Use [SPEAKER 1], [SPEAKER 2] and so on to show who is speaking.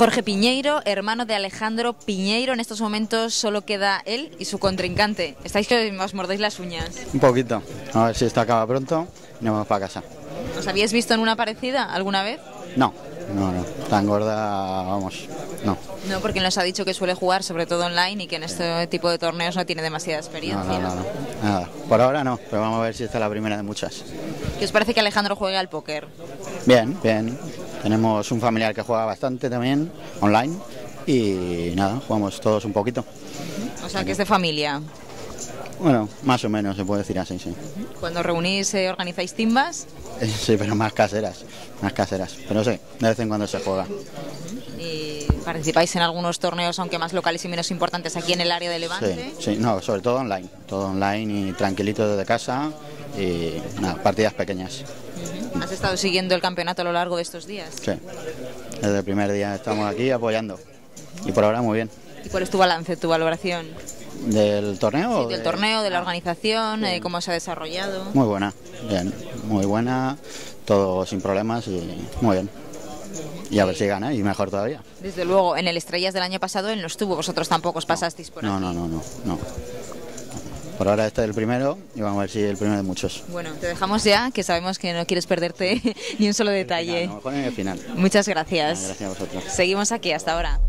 [SPEAKER 1] Jorge Piñeiro, hermano de Alejandro Piñeiro. En estos momentos solo queda él y su contrincante. Estáis que os mordéis las uñas.
[SPEAKER 2] Un poquito. A ver si esto acaba pronto y nos vamos para casa.
[SPEAKER 1] ¿Os habíais visto en una parecida alguna vez?
[SPEAKER 2] No, no, no. Tan gorda, vamos, no.
[SPEAKER 1] No, porque nos ha dicho que suele jugar sobre todo online y que en este tipo de torneos no tiene demasiada
[SPEAKER 2] No,
[SPEAKER 1] experiencia.
[SPEAKER 2] no, no, no. Nada. Por ahora no, pero vamos a ver si esta es la primera de muchas.
[SPEAKER 1] ¿Qué os parece que Alejandro juegue al póker?
[SPEAKER 2] Bien, bien. Tenemos un familiar que juega bastante también, online. Y nada, jugamos todos un poquito.
[SPEAKER 1] O sea, que es de familia.
[SPEAKER 2] Bueno, más o menos se puede decir así, sí.
[SPEAKER 1] Cuando reunís, eh, organizáis timbas
[SPEAKER 2] Sí, pero más caseras, más caseras. Pero sí, de vez en cuando se juega.
[SPEAKER 1] y participáis en algunos torneos, aunque más locales y menos importantes, aquí en el área de Levante.
[SPEAKER 2] Sí, sí, no, sobre todo online. Todo online y tranquilito desde casa y nada, partidas pequeñas.
[SPEAKER 1] ¿Has estado siguiendo el campeonato a lo largo de estos días?
[SPEAKER 2] Sí, desde el primer día estamos aquí apoyando. Y por ahora muy bien.
[SPEAKER 1] ¿Y cuál es tu balance, tu valoración?
[SPEAKER 2] ¿Del torneo? o
[SPEAKER 1] Del
[SPEAKER 2] de-
[SPEAKER 1] torneo, de la organización, eh, cómo se ha desarrollado.
[SPEAKER 2] Muy buena, bien, muy buena, todo sin problemas y muy bien. Y a ver si gana y mejor todavía.
[SPEAKER 1] Desde luego, en el Estrellas del año pasado él no estuvo, vosotros tampoco os pasasteis por
[SPEAKER 2] No,
[SPEAKER 1] aquí.
[SPEAKER 2] no, no, no, no. Por ahora este es el primero y vamos a ver si el primero de muchos.
[SPEAKER 1] Bueno, te dejamos ya, que sabemos que no quieres perderte ni un solo detalle.
[SPEAKER 2] A lo mejor en el final.
[SPEAKER 1] Muchas gracias.
[SPEAKER 2] Gracias a vosotros.
[SPEAKER 1] Seguimos aquí hasta ahora.